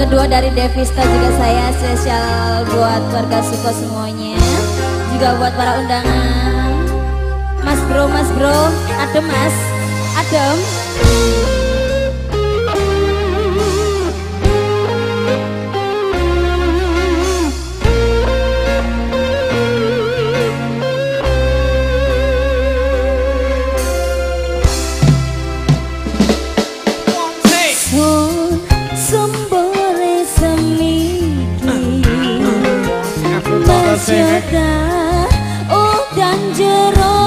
kedua dari Devista juga saya spesial buat warga Suko semuanya. Juga buat para undangan. Mas bro, mas bro, adem mas, adem bareng-bareng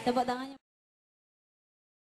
tebak tepuk tangannya.